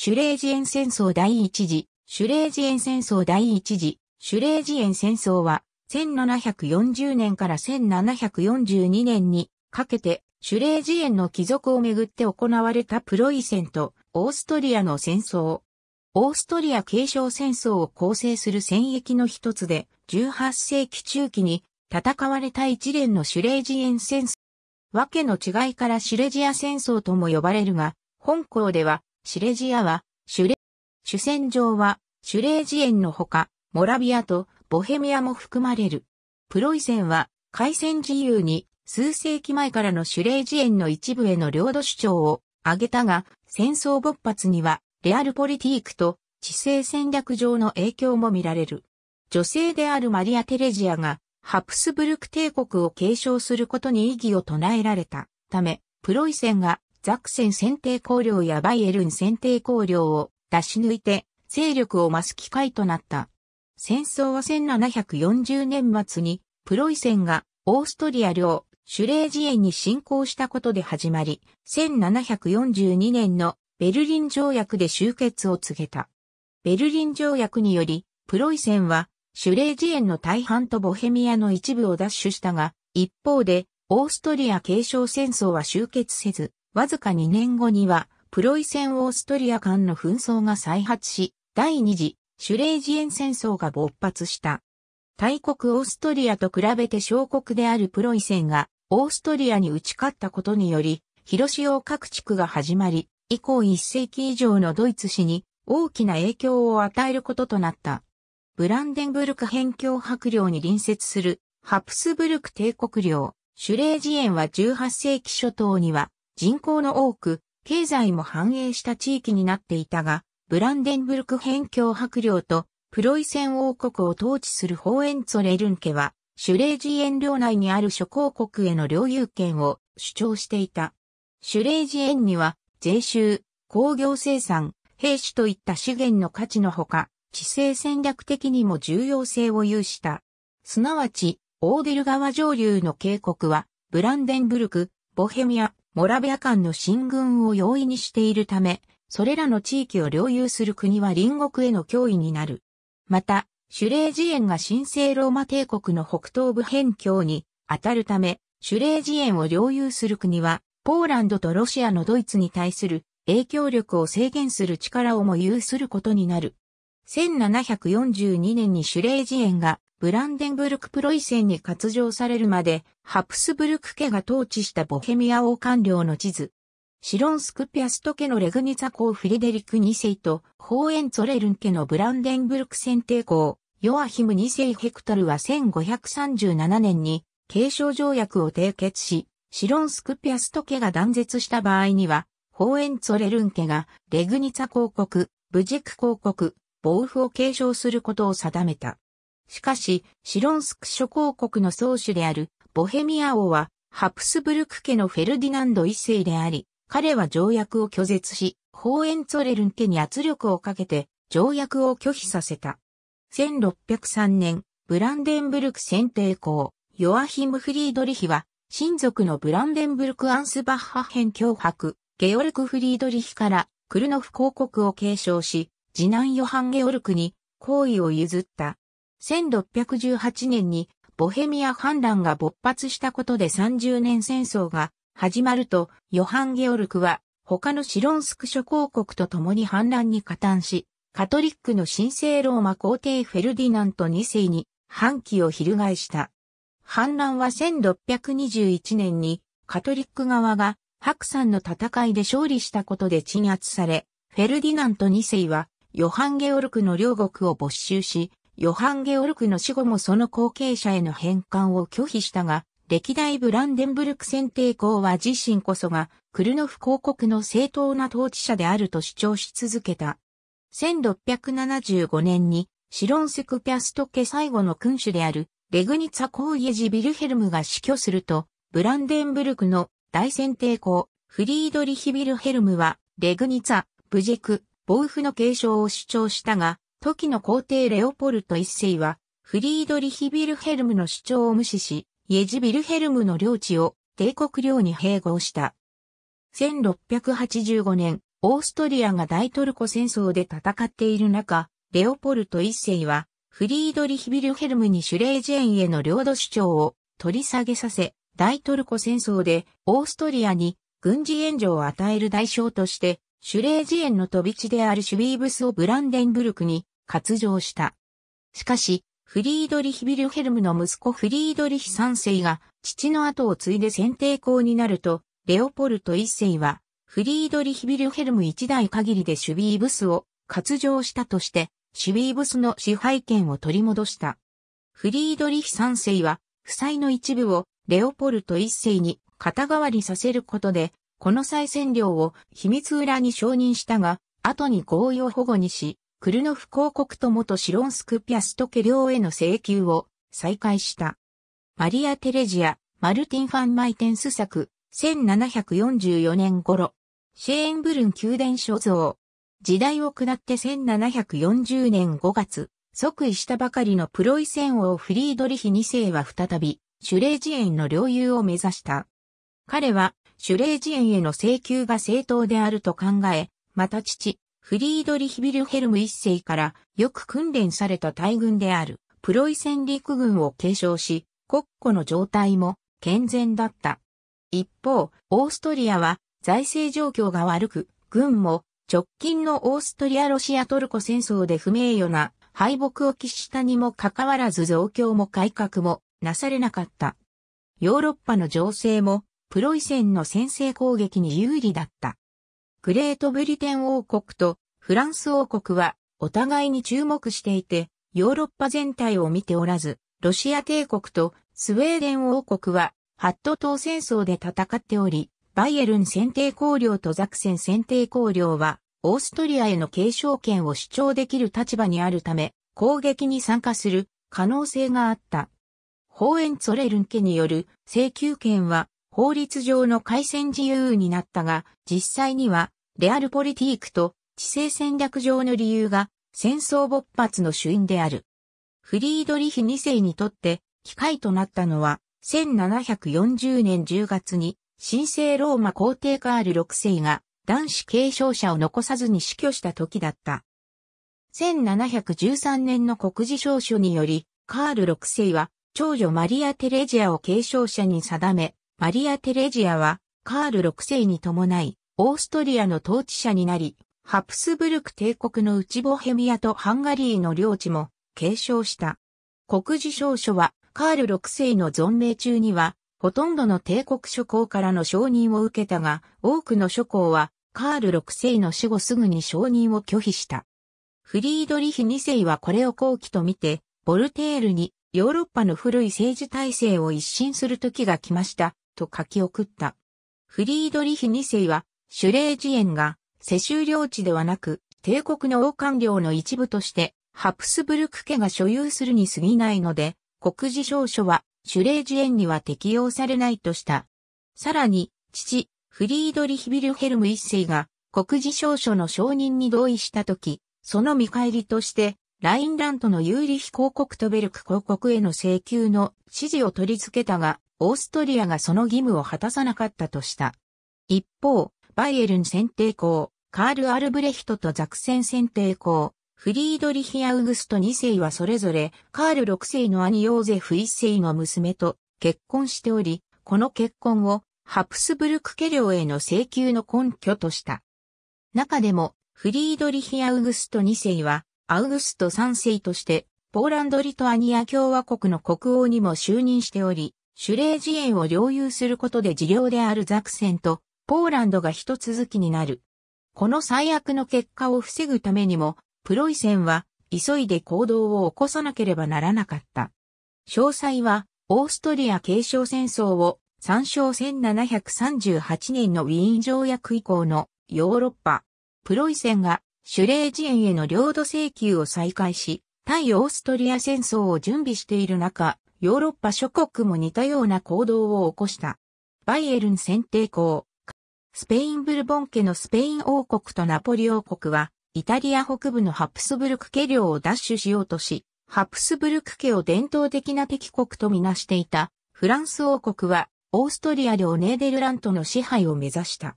シュレージエン戦争第一次、シュレージエン戦争第一次、シュレージエン戦争は、1740年から1742年にかけて、シュレージエンの貴族をめぐって行われたプロイセンとオーストリアの戦争。オーストリア継承戦争を構成する戦役の一つで、18世紀中期に戦われた一連のシュレージエン戦争。わけの違いからシュレジア戦争とも呼ばれるが、本校では、シレジアは、シュレ、主戦場は、シュレージエンのほか、モラビアとボヘミアも含まれる。プロイセンは、海戦自由に、数世紀前からのシュレージエンの一部への領土主張を挙げたが、戦争勃発には、レアルポリティークと地政戦略上の影響も見られる。女性であるマリア・テレジアがハプスブルク帝国を継承することに意義を唱えられたため、プロイセンがザクセン選定公領やバイエルン選定公領を出し抜いて勢力を増す機会となった。戦争は1740年末にプロイセンがオーストリア領シュレージエンに侵攻したことで始まり、1742年のベルリン条約で終結を告げた。ベルリン条約により、プロイセンはシュレージエンの大半とボヘミアの一部を奪取したが、一方で、オーストリア継承戦争は終結せず、わずか2年後には、プロイセンオーストリア間の紛争が再発し、第二次シュレージエン戦争が勃発した。大国オーストリアと比べて小国であるプロイセンがオーストリアに打ち勝ったことにより、広潮各地区が始まり、以降1世紀以上のドイツ史に大きな影響を与えることとなった。ブランデンブルク辺境伯領に隣接するハプスブルク帝国領、シュレージエンは18世紀初頭には人口の多く、経済も繁栄した地域になっていたが、ブランデンブルク辺境伯領とプロイセン王国を統治するホーエンツォレルン家は、シュレージエン領内にある諸公国への領有権を主張していた。シュレージエンには、税収、工業生産、兵士といった資源の価値のほか、地政戦略的にも重要性を有した。すなわち、オーデル川上流の渓谷は、ブランデンブルク、ボヘミア、モラビア間の進軍を容易にしているため、それらの地域を領有する国は隣国への脅威になる。また、シュレージエンが神聖ローマ帝国の北東部辺境に当たるため、シュレージエンを領有する国は、ポーランドとロシアのドイツに対する影響力を制限する力をも有することになる。1742年にシュレージエンがブランデンブルクプロイセンに割譲されるまで、ハプスブルク家が統治したボヘミア王官僚の地図。シロンスクピアスト家のレグニツァ公フリデリク2世と、ホーエンツォレルン家のブランデンブルク選定公、ヨアヒム2世ヘクトルは1537年に、継承条約を締結し、シロンスクピアスト家が断絶した場合には、ホーエンツォレルン家がレグニツァ公国、ブジェク公国、防府を継承することを定めた。しかし、シロンスク諸公国の宗主であるボヘミア王は、ハプスブルク家のフェルディナンド一世であり、彼は条約を拒絶し、ホーエンツォレルン家に圧力をかけて、条約を拒否させた。1603年、ブランデンブルク選定公、ヨアヒム・フリードリヒは、親族のブランデンブルク・アンスバッハ編脅迫、ゲオルク・フリードリヒからクルノフ公国を継承し、次男ヨハン・ゲオルクに行為を譲った。1618年にボヘミア反乱が勃発したことで30年戦争が始まると、ヨハン・ゲオルクは他のシロンスク諸公国と共に反乱に加担し、カトリックの神聖ローマ皇帝フェルディナント2世に反旗を翻した。反乱は1621年にカトリック側が白山の戦いで勝利したことで鎮圧され、フェルディナント2世はヨハン・ゲオルクの両国を没収し、ヨハン・ゲオルクの死後もその後継者への返還を拒否したが、歴代ブランデンブルク選定公は自身こそがクルノフ公国の正当な統治者であると主張し続けた。1675年にシロンセクピャスト家最後の君主であるレグニツァコーイエジ・ビルヘルムが死去すると、ブランデンブルクの大選定公フリードリヒ・ビルヘルムはレグニツァ、ブジェク、暴風の継承を主張したが、時の皇帝レオポルト一世は、フリードリヒ・ビルヘルムの主張を無視し、イエジ・ビルヘルムの領地を帝国領に併合した。1685年、オーストリアが大トルコ戦争で戦っている中、レオポルト一世は、フリードリヒ・ビルヘルムにシュレージェンへの領土主張を取り下げさせ、大トルコ戦争でオーストリアに軍事援助を与える代償として、シュレージエンの飛び地であるシュビーブスをブランデンブルクに割譲した。しかし、フリードリヒ・ビルヘルムの息子フリードリヒ三世が父の後を継いで選定校になると、レオポルト一世はフリードリヒ・ビルヘルム一代限りでシュビーブスを割譲したとして、シュビーブスの支配権を取り戻した。フリードリヒ三世は、負債の一部をレオポルト一世に肩代わりさせることで、この再占領を秘密裏に承認したが、後に合意を保護にし、クルノフ公国と元シロンスクピャスト家領への請求を再開した。マリア・テレジア、マルティン・ファン・マイテンス作、1744年頃、シェーンブルン宮殿所蔵。時代を下って1740年5月、即位したばかりのプロイセン王フリードリヒ2世は再び、シュレージ園の領有を目指した。彼は、シュレージ園への請求が正当であると考え、また父、フリードリヒビルヘルム一世からよく訓練された大軍であるプロイセン陸軍を継承し、国庫の状態も健全だった。一方、オーストリアは財政状況が悪く、軍も直近のオーストリア・ロシア・トルコ戦争で不名誉な敗北を喫したにもかかわらず増強も改革もなされなかった。ヨーロッパの情勢もプロイセンの先制攻撃に有利だった。グレートブリテン王国とフランス王国はお互いに注目していて、ヨーロッパ全体を見ておらず、ロシア帝国とスウェーデン王国はハット島戦争で戦っており、バイエルン選定公領とザクセン選定公領は、オーストリアへの継承権を主張できる立場にあるため、攻撃に参加する可能性があった。ホーエンツォレルン家による請求権は法律上の改戦自由になったが、実際にはレアルポリティークと地政戦略上の理由が戦争勃発の主因である。フリードリヒ2世にとって機会となったのは1740年10月に神聖ローマ皇帝カール6世が男子継承者を残さずに死去した時だった。1713年の国事証書により、カール6世は長女マリア・テレジアを継承者に定め、マリア・テレジアはカール6世に伴い、オーストリアの統治者になり、ハプスブルク帝国の内ボヘミアとハンガリーの領地も継承した。国事証書はカール6世の存命中にはほとんどの帝国諸侯からの承認を受けたが、多くの諸侯はカール6世の死後すぐに承認を拒否した。フリードリヒ2世はこれを後期とみて、ボルテールにヨーロッパの古い政治体制を一新する時が来ました、と書き送った。フリードリヒ2世は、シュレージエンが世襲領地ではなく、帝国の王冠領の一部として、ハプスブルク家が所有するに過ぎないので、国事証書はシュレージエンには適用されないとした。さらに、父、フリードリヒビルヘルム一世が国事証書の承認に同意したとき、その見返りとして、ラインラントの有利非公国とベルク公国への請求の指示を取り付けたが、オーストリアがその義務を果たさなかったとした。一方、バイエルン選定校、カール・アルブレヒトとザクセン選定校、フリードリヒ・アウグスト2世はそれぞれカール6世の兄ヨーゼフ1世の娘と結婚しており、この結婚をハプスブルク家領への請求の根拠とした。中でもフリードリヒ・アウグスト2世はアウグスト3世としてポーランド・リトアニア共和国の国王にも就任しており、シュレージ園を領有することで事領であるザクセンとポーランドが一続きになる。この最悪の結果を防ぐためにもプロイセンは急いで行動を起こさなければならなかった。詳細はオーストリア継承戦争を参照1738年のウィーン条約以降のヨーロッパ、プロイセンがシュレージエンへの領土請求を再開し、対オーストリア戦争を準備している中、ヨーロッパ諸国も似たような行動を起こした。バイエルン選定校、スペインブルボン家のスペイン王国とナポリ王国は、イタリア北部のハプスブルク家領を奪取しようとし、ハプスブルク家を伝統的な敵国とみなしていたフランス王国はオーストリア領ネーデルラントの支配を目指した。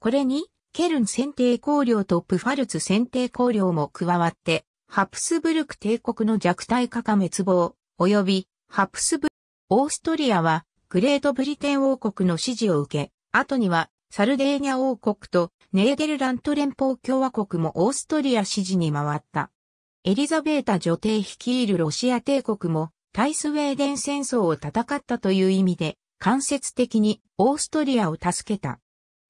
これに、ケルン選定公領とプファルツ選定公領も加わって、ハプスブルク帝国の弱体化か滅亡、及び、ハプスブ、オーストリアは、グレートブリテン王国の支持を受け、後には、サルデーニャ王国とネーデルラント連邦共和国もオーストリア支持に回った。エリザベータ女帝率いるロシア帝国もタイスウェーデン戦争を戦ったという意味で間接的にオーストリアを助けた。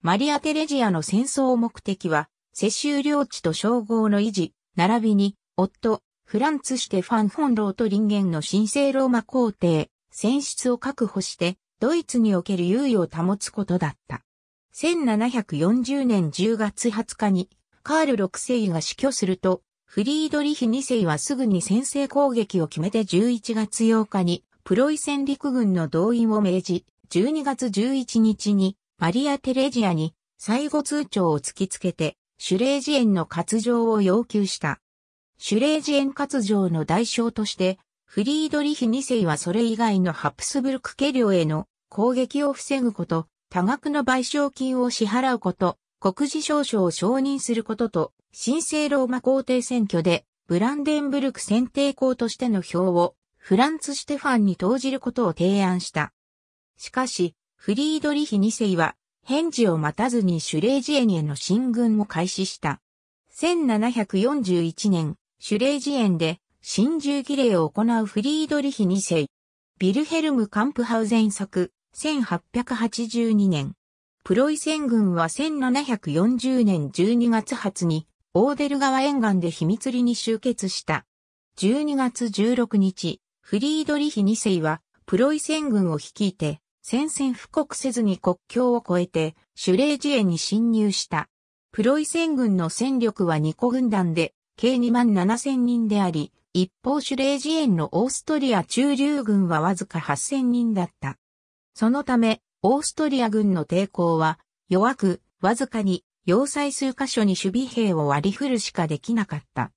マリア・テレジアの戦争目的は世襲領地と称号の維持、並びに夫、フランツ・シュテファン・フォンローと林元の神聖ローマ皇帝、選出を確保してドイツにおける優位を保つことだった。1740年10月20日にカール6世が死去すると、フリードリヒ2世はすぐに先制攻撃を決めて11月8日にプロイセン陸軍の動員を命じ、12月11日にマリア・テレジアに最後通帳を突きつけてシュレージ園の割譲を要求した。シュレージ園割譲の代償としてフリードリヒ2世はそれ以外のハプスブルク家領への攻撃を防ぐこと、多額の賠償金を支払うこと、国事証書を承認することと、神聖ローマ皇帝選挙で、ブランデンブルク選定校としての票を、フランツ・シュテファンに投じることを提案した。しかし、フリードリヒ2世は、返事を待たずにシュレージエンへの進軍を開始した。1741年、シュレージエで、新重儀礼を行うフリードリヒ2世。ビルヘルム・カンプハウゼン作、1882年。プロイセン軍は1740年12月初に、オーデル川沿岸で秘密裏に集結した。12月16日、フリードリヒ2世は、プロイセン軍を率いて、宣戦布告せずに国境を越えて、シュレージエに侵入した。プロイセン軍の戦力は2個軍団で、計2万7千人であり、一方シュレージエンのオーストリア中流軍はわずか8千人だった。そのため、オーストリア軍の抵抗は弱く、わずかに要塞数箇所に守備兵を割り振るしかできなかった。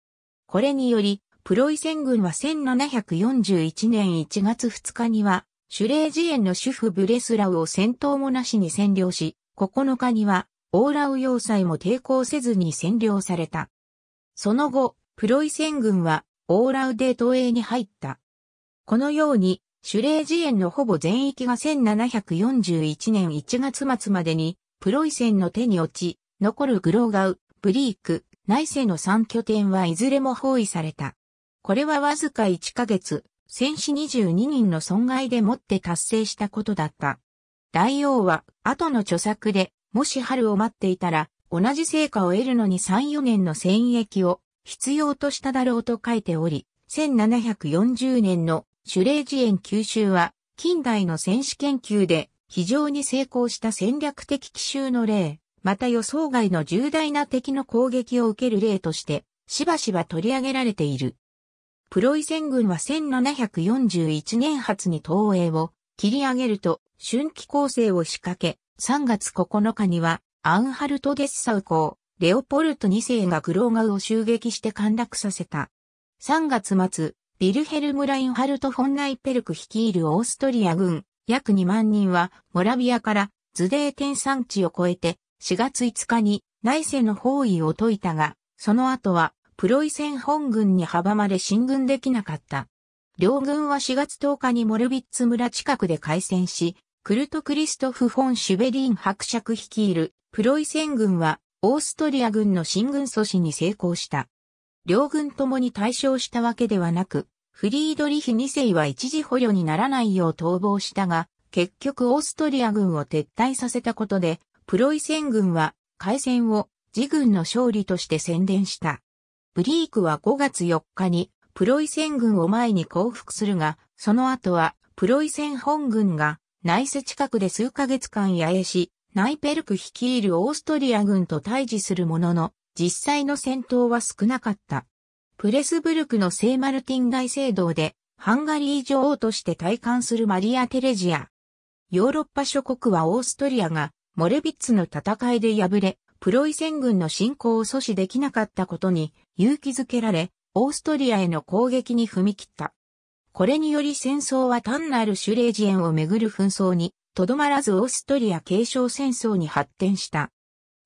これにより、プロイセン軍は1741年1月2日には、シュレージエンの主婦ブレスラウを戦闘もなしに占領し、9日には、オーラウ要塞も抵抗せずに占領された。その後、プロイセン軍は、オーラウデー東映に入った。このように、シュレージ園のほぼ全域が1741年1月末までにプロイセンの手に落ち、残るグローガウ、ブリーク、内政の3拠点はいずれも包囲された。これはわずか1ヶ月、戦士22人の損害でもって達成したことだった。大王は後の著作で、もし春を待っていたら、同じ成果を得るのに3、4年の戦役を必要としただろうと書いており、1740年のシュレージエン九州は、近代の戦士研究で非常に成功した戦略的奇襲の例、また予想外の重大な敵の攻撃を受ける例として、しばしば取り上げられている。プロイセン軍は1741年発に東映を切り上げると、春季攻勢を仕掛け、3月9日には、アンハルト・デッサウ公、レオポルト2世がグローガウを襲撃して陥落させた。3月末、ビルヘルム・ラインハルト・フォン・ナイペルク率いるオーストリア軍、約2万人は、モラビアからズデーテン山地を越えて、4月5日に内政の包囲を解いたが、その後は、プロイセン本軍に阻まれ進軍できなかった。両軍は4月10日にモルビッツ村近くで開戦し、クルト・クリストフ・フォン・シュベリーン伯爵率いるプロイセン軍はオーストリア軍の進軍阻止に成功した。両軍ともに対象したわけではなく、フリードリヒ2世は一時捕虜にならないよう逃亡したが、結局オーストリア軍を撤退させたことで、プロイセン軍は海戦を自軍の勝利として宣伝した。ブリークは5月4日にプロイセン軍を前に降伏するが、その後はプロイセン本軍が内瀬近くで数ヶ月間野営し、ナイペルク率いるオーストリア軍と対峙するものの、実際の戦闘は少なかった。プレスブルクの聖マルティン大聖堂で、ハンガリー女王として体感するマリア・テレジア。ヨーロッパ諸国はオーストリアが、モレビッツの戦いで敗れ、プロイセン軍の侵攻を阻止できなかったことに勇気づけられ、オーストリアへの攻撃に踏み切った。これにより戦争は単なるシュレージエンをめぐる紛争に、とどまらずオーストリア継承戦争に発展した。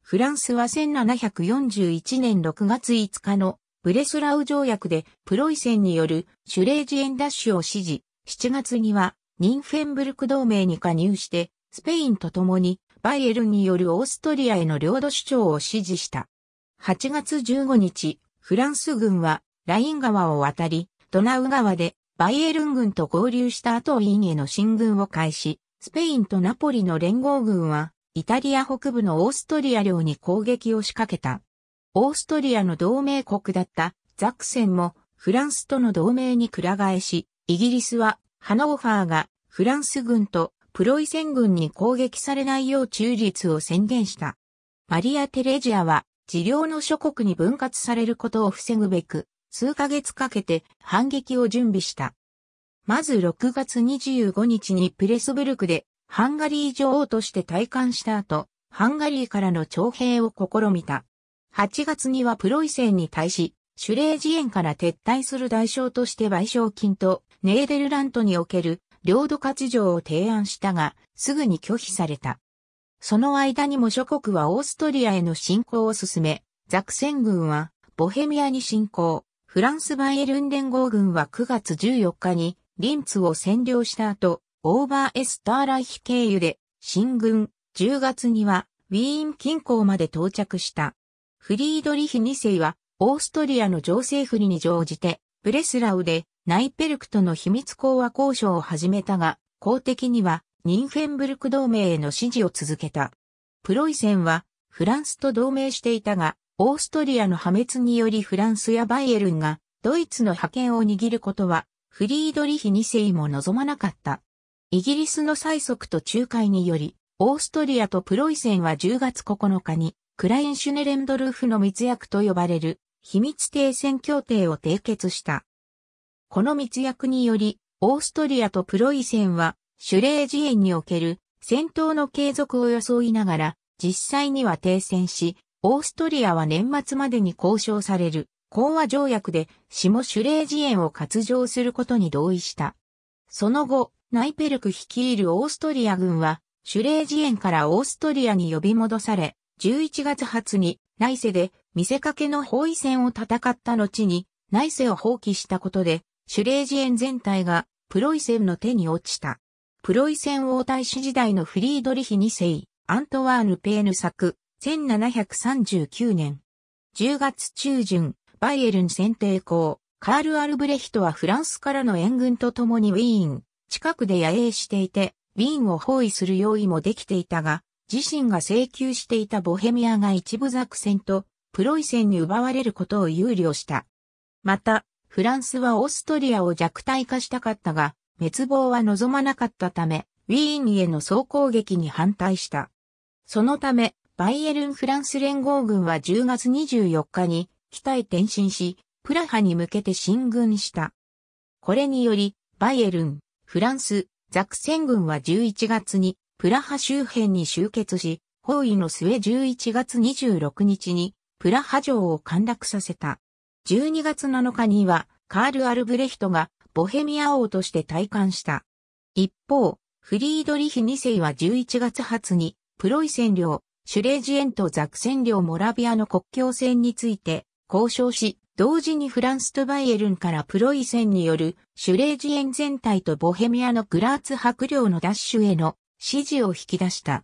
フランスは1741年6月5日のブレスラウ条約でプロイセンによるシュレージエンダッシュを支持、7月にはニンフェンブルク同盟に加入してスペインと共にバイエルンによるオーストリアへの領土主張を支持した。8月15日、フランス軍はライン川を渡り、ドナウ川でバイエルン軍と合流した後ウィーンへの進軍を開始、スペインとナポリの連合軍は、イタリア北部のオーストリア領に攻撃を仕掛けた。オーストリアの同盟国だったザクセンもフランスとの同盟にくら替えし、イギリスはハノーファーがフランス軍とプロイセン軍に攻撃されないよう中立を宣言した。マリア・テレジアは治療の諸国に分割されることを防ぐべく、数ヶ月かけて反撃を準備した。まず6月25日にプレスブルクでハンガリー女王として退官した後、ハンガリーからの徴兵を試みた。8月にはプロイセンに対し、シュレージエンから撤退する代償として賠償金とネーデルラントにおける領土活上を提案したが、すぐに拒否された。その間にも諸国はオーストリアへの侵攻を進め、ザクセン軍はボヘミアに侵攻、フランスバイエルン連合軍は9月14日にリンツを占領した後、オーバーエスターライヒ経由で、進軍、10月には、ウィーン近郊まで到着した。フリードリヒ2世は、オーストリアの情勢不利に乗じて、ブレスラウで、ナイペルクとの秘密講和交渉を始めたが、公的には、ニンフェンブルク同盟への支持を続けた。プロイセンは、フランスと同盟していたが、オーストリアの破滅によりフランスやバイエルンが、ドイツの覇権を握ることはフリードリヒ2世も望まなかった。イギリスの催促と仲介により、オーストリアとプロイセンは10月9日に、クラインシュネレンドルフの密約と呼ばれる秘密停戦協定を締結した。この密約により、オーストリアとプロイセンは、シュレージエンにおける戦闘の継続を装いながら、実際には停戦し、オーストリアは年末までに交渉される講和条約で下シュレージ園を割譲することに同意した。その後、ナイペルク率いるオーストリア軍は、シュレージ園からオーストリアに呼び戻され、11月初に内世で見せかけの包囲戦を戦った後に内世を放棄したことで、シュレージ園全体がプロイセンの手に落ちた。プロイセン王太子時代のフリードリヒ2世、アントワーヌ・ペーヌ作、1739年。10月中旬、バイエルン選定校、カール・アルブレヒトはフランスからの援軍と共にウィーン、近くで野営していて、ウィーンを包囲する用意もできていたが、自身が請求していたボヘミアが一部ザクセンとプロイセンに奪われることを憂慮した。また、フランスはオーストリアを弱体化したかったが、滅亡は望まなかったため、ウィーンへの総攻撃に反対した。そのため、バイエルン・フランス連合軍は10月24日に北へ転進し、プラハに向けて進軍した。これにより、バイエルン、フランス、ザクセン軍は11月にプラハ周辺に集結し、包囲の末11月26日にプラハ城を陥落させた。12月7日にはカール・アルブレヒトがボヘミア王として退官した。一方、フリードリヒ2世は11月初にプロイセン領、シュレージエンとザクセン領モラビアの国境線について交渉し、同時にフランスとバイエルンからプロイセンによるシュレージエン全体とボヘミアのグラーツ白領のダッシュへの指示を引き出した。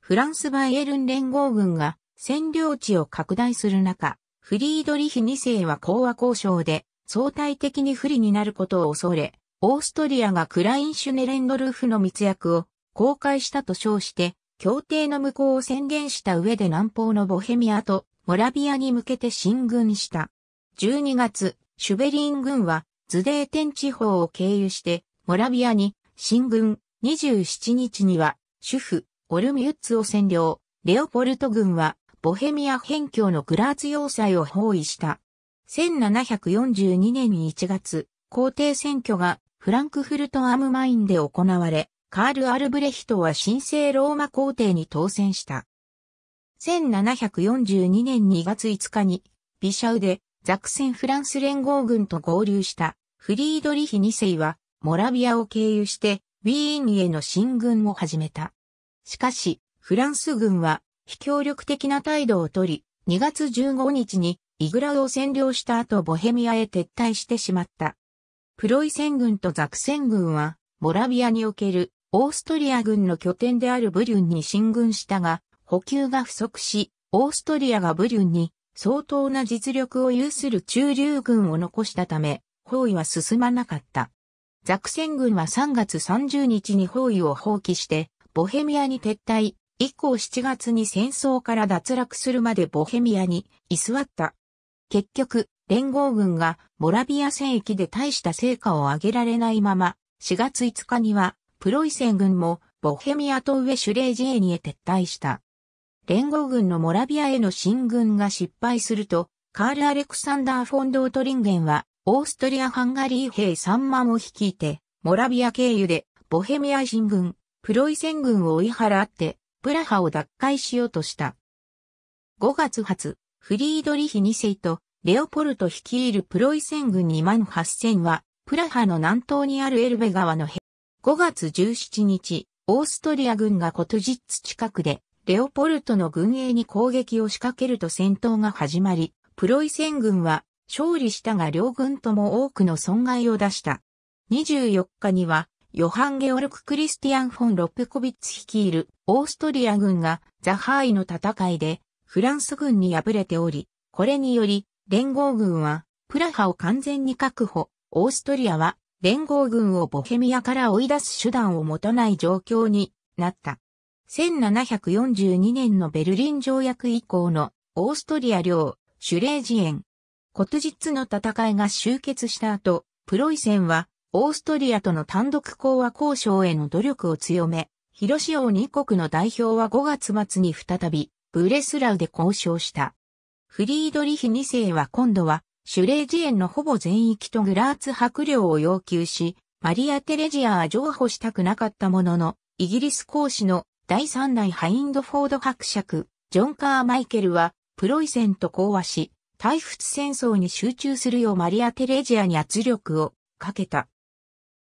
フランスバイエルン連合軍が占領地を拡大する中、フリードリヒ2世は講和交渉で相対的に不利になることを恐れ、オーストリアがクラインシュネレンドルフの密約を公開したと称して、協定の無効を宣言した上で南方のボヘミアとモラビアに向けて進軍した。12月、シュベリン軍はズデーテン地方を経由してモラビアに進軍。27日には主婦、オルミュッツを占領。レオポルト軍はボヘミア辺境のグラーツ要塞を包囲した。1742年1月、皇帝選挙がフランクフルトアムマインで行われ、カール・アルブレヒトは神聖ローマ皇帝に当選した。1742年2月5日に、ビシャウでザクセンフランス連合軍と合流したフリードリヒ2世は、モラビアを経由して、ウィーンへの進軍を始めた。しかし、フランス軍は、非協力的な態度をとり、2月15日にイグラウを占領した後ボヘミアへ撤退してしまった。プロイセン軍とザクセン軍は、モラビアにおけるオーストリア軍の拠点であるブリュンに進軍したが、補給が不足し、オーストリアがブリュンに相当な実力を有する中流軍を残したため、包囲は進まなかった。ザクセン軍は3月30日に包囲を放棄して、ボヘミアに撤退、以降7月に戦争から脱落するまでボヘミアに居座った。結局、連合軍がモラビア戦役で大した成果を上げられないまま、4月5日には、プロイセン軍もボヘミアと上シュレージエニへ撤退した。連合軍のモラビアへの進軍が失敗すると、カール・アレクサンダー・フォンドートリンゲンは、オーストリア・ハンガリー兵3万を率いて、モラビア経由で、ボヘミア進軍、プロイセン軍を追い払って、プラハを奪回しようとした。5月発、フリードリヒ2世とレオポルト率いるプロイセン軍2万8000は、プラハの南東にあるエルベ川のへ。5月17日、オーストリア軍がコトジッツ近くで、レオポルトの軍営に攻撃を仕掛けると戦闘が始まり、プロイセン軍は勝利したが両軍とも多くの損害を出した。24日には、ヨハン・ゲオルク・クリスティアン・フォン・ロッペコビッツ率いるオーストリア軍がザハーイの戦いでフランス軍に敗れており、これにより連合軍はプラハを完全に確保、オーストリアは連合軍をボヘミアから追い出す手段を持たない状況になった。1742年のベルリン条約以降のオーストリア領シュレージエン。コトジッツの戦いが終結した後、プロイセンはオーストリアとの単独講和交渉への努力を強め、広島二国の代表は5月末に再び、ブレスラウで交渉した。フリードリヒ2世は今度は、シュレージエンのほぼ全域とグラーツ白領を要求し、マリア・テレジアは譲歩したくなかったものの、イギリス公使の第三代ハインドフォード伯爵、ジョン・カー・マイケルは、プロイセンと講和し、対仏戦争に集中するようマリア・テレジアに圧力をかけた。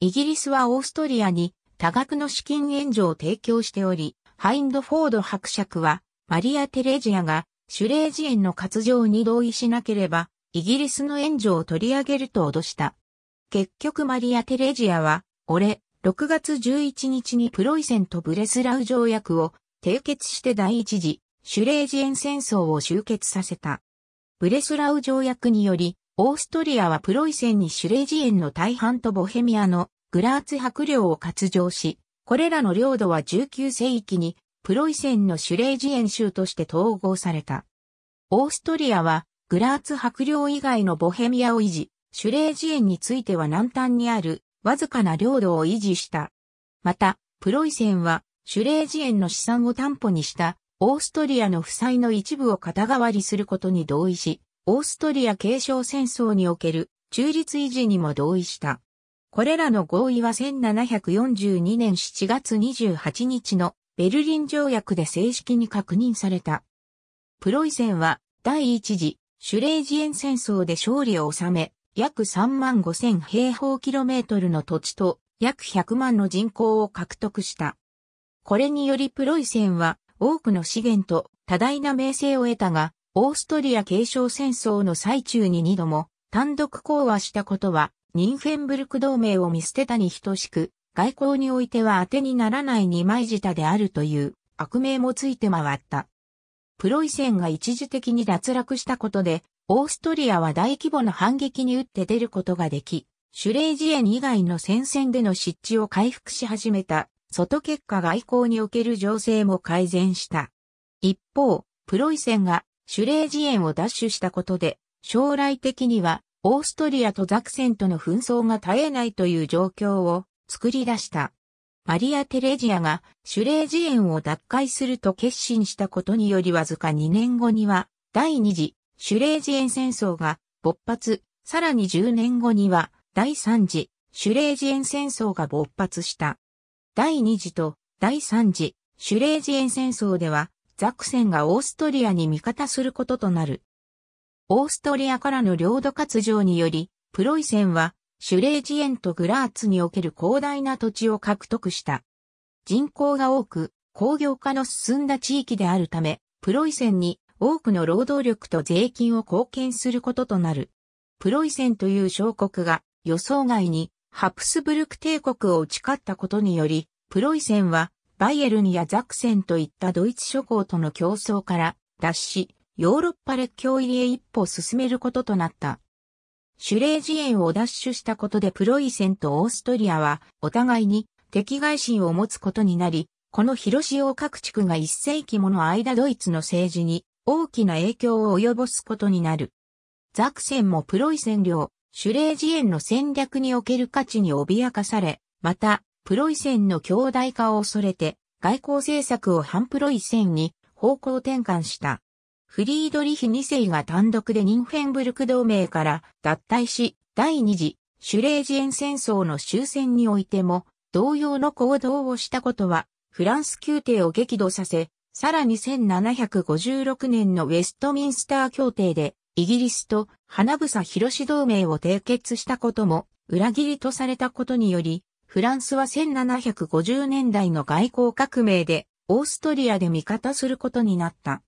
イギリスはオーストリアに多額の資金援助を提供しており、ハインドフォード伯爵は、マリア・テレジアがシュレージ園の活動に同意しなければ、イギリスの援助を取り上げると脅した。結局マリア・テレジアは、俺、6月11日にプロイセンとブレスラウ条約を締結して第一次シュレージエン戦争を終結させた。ブレスラウ条約により、オーストリアはプロイセンにシュレージエンの大半とボヘミアのグラーツ白領を割譲し、これらの領土は19世紀にプロイセンのシュレージエン州として統合された。オーストリアはグラーツ白領以外のボヘミアを維持、シュレージエンについては南端にあるわずかな領土を維持した。また、プロイセンはシュレージエンの資産を担保にしたオーストリアの負債の一部を肩代わりすることに同意し、オーストリア継承戦争における中立維持にも同意した。これらの合意は1742年7月28日のベルリン条約で正式に確認された。プロイセンは第一次シュレージエン戦争で勝利を収め、約3万5千平方キロメートルの土地と約100万の人口を獲得した。これによりプロイセンは多くの資源と多大な名声を得たが、オーストリア継承戦争の最中に2度も単独講和したことは、ニンフェンブルク同盟を見捨てたに等しく、外交においては当てにならない二枚舌であるという悪名もついて回った。プロイセンが一時的に脱落したことで、オーストリアは大規模な反撃に打って出ることができ、シュレージエン以外の戦線での失地を回復し始めた、外結果外交における情勢も改善した。一方、プロイセンがシュレージエンを奪取したことで、将来的にはオーストリアとザクセンとの紛争が絶えないという状況を作り出した。マリア・テレジアがシュレージエンを奪回すると決心したことによりわずか2年後には第二次シュレージエン戦争が勃発、さらに10年後には第三次シュレージエン戦争が勃発した。第二次と第三次シュレージエン戦争ではザクセンがオーストリアに味方することとなる。オーストリアからの領土割譲により、プロイセンはシュレージエンとグラーツにおける広大な土地を獲得した。人口が多く工業化の進んだ地域であるため、プロイセンに多くの労働力と税金を貢献することとなる。プロイセンという小国が予想外にハプスブルク帝国を打ち勝ったことにより、プロイセンはバイエルンやザクセンといったドイツ諸侯との競争から脱し、ヨーロッパ列強入りへ一歩進めることとなった。シュレージ園を奪取したことでプロイセンとオーストリアはお互いに敵外心を持つことになり、この広潮各地区が一世紀もの間ドイツの政治に大きな影響を及ぼすことになる。ザクセンもプロイセン領、シュレージ園の戦略における価値に脅かされ、また、プロイセンの強大化を恐れて、外交政策を反プロイセンに方向転換した。フリードリヒ2世が単独でニンフェンブルク同盟から脱退し、第二次シュレージエン戦争の終戦においても同様の行動をしたことはフランス宮廷を激怒させ、さらに1756年のウェストミンスター協定でイギリスと花房広志同盟を締結したことも裏切りとされたことにより、フランスは1750年代の外交革命でオーストリアで味方することになった。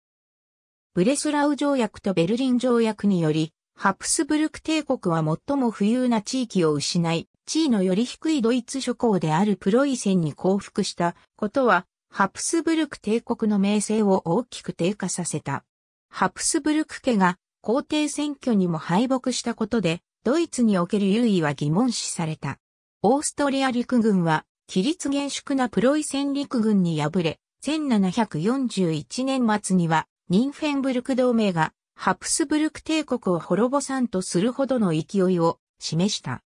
ブレスラウ条約とベルリン条約により、ハプスブルク帝国は最も富裕な地域を失い、地位のより低いドイツ諸侯であるプロイセンに降伏したことは、ハプスブルク帝国の名声を大きく低下させた。ハプスブルク家が皇帝選挙にも敗北したことで、ドイツにおける優位は疑問視された。オーストリア陸軍は、規律厳粛なプロイセン陸軍に敗れ、1741年末には、ニンフェンブルク同盟が、ハプスブルク帝国を滅ぼさんとするほどの勢いを示した。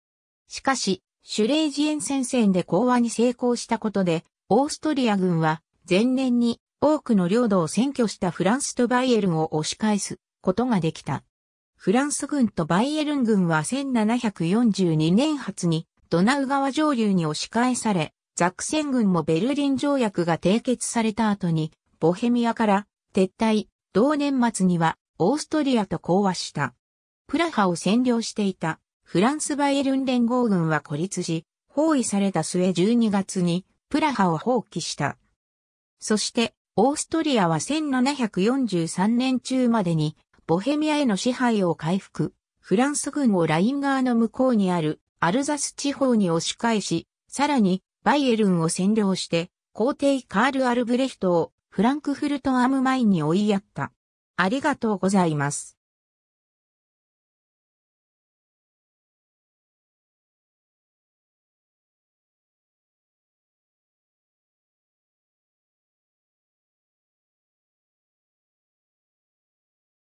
しかし、シュレージエン戦線で講和に成功したことで、オーストリア軍は前年に多くの領土を占拠したフランスとバイエルンを押し返すことができた。フランス軍とバイエルン軍は1742年初にドナウ川上流に押し返され、ザクセン軍もベルリン条約が締結された後に、ボヘミアから撤退、同年末にはオーストリアと講和した。プラハを占領していたフランスバイエルン連合軍は孤立し、包囲された末12月にプラハを放棄した。そして、オーストリアは1743年中までにボヘミアへの支配を回復、フランス軍をライン側の向こうにあるアルザス地方に押し返し、さらにバイエルンを占領して、皇帝カール・アルブレヒトをフランクフルト・アムマインに追いやった。ありがとうございます。